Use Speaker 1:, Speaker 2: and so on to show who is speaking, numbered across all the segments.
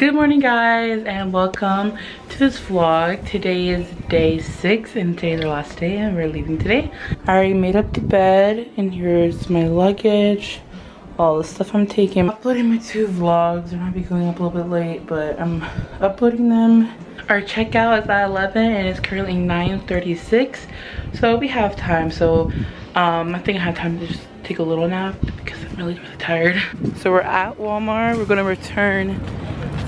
Speaker 1: Good morning guys and welcome to this vlog. Today is day six and today's our last day and we're leaving today. I already made up the bed and here's my luggage, all the stuff I'm taking. I'm uploading my two vlogs. i might be going up a little bit late but I'm uploading them. Our checkout is at 11 and it's currently 9.36 so we have time. So um, I think I have time to just take a little nap because I'm really, really tired. So we're at Walmart. We're gonna return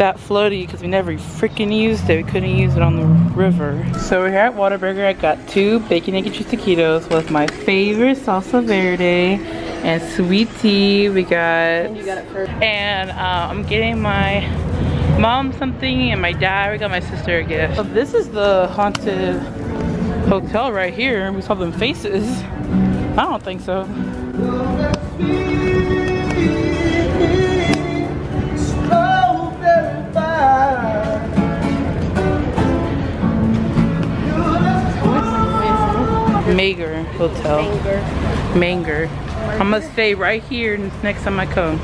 Speaker 1: that floaty because we never freaking used it. We couldn't use it on the river. So we're here at Whataburger. I got two bacon egg and cheese taquitos with my favorite salsa verde and sweet tea. We got and, and uh, I'm getting my mom something and my dad. We got my sister a gift. So this is the haunted hotel right here. We saw them faces. I don't think so. Menger Hotel. Menger. Menger. I'm gonna stay right here next time I come.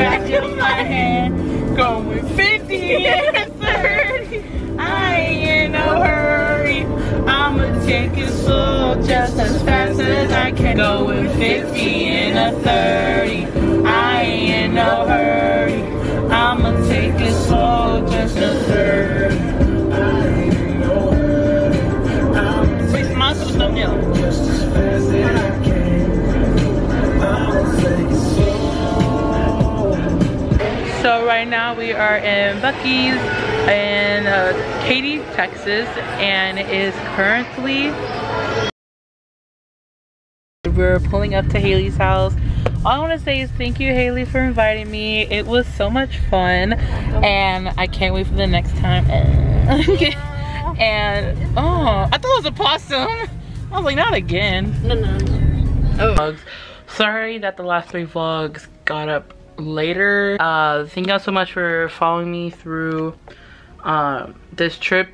Speaker 1: Back of my hand, going 50 and 30. I ain't in no hurry. I'ma take it slow, just as fast as I can. Going 50 and a 30. Right now we are in Buc-ee's in uh, Katy, Texas, and it is currently we're pulling up to Haley's house. All I want to say is thank you, Haley, for inviting me. It was so much fun, and I can't wait for the next time. and oh, I thought it was a possum. I was like, not again.
Speaker 2: No, no.
Speaker 1: Oh. Sorry that the last three vlogs got up later. Uh, thank you all so much for following me through uh, this trip.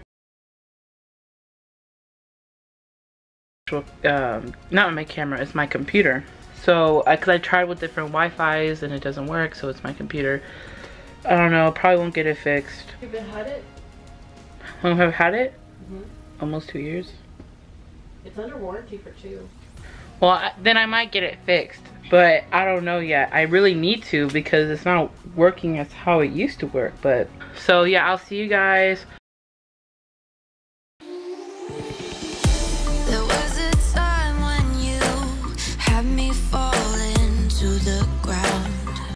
Speaker 1: Um, not my camera, it's my computer. So, because I, I tried with different Wi-Fi's and it doesn't work, so it's my computer. I don't know, probably won't get it fixed.
Speaker 2: Have you had it?
Speaker 1: I have had it?
Speaker 2: Mm -hmm.
Speaker 1: Almost two years.
Speaker 2: It's under warranty for two.
Speaker 1: Well, then I might get it fixed but I don't know yet. I really need to because it's not working as how it used to work. But so yeah, I'll see you guys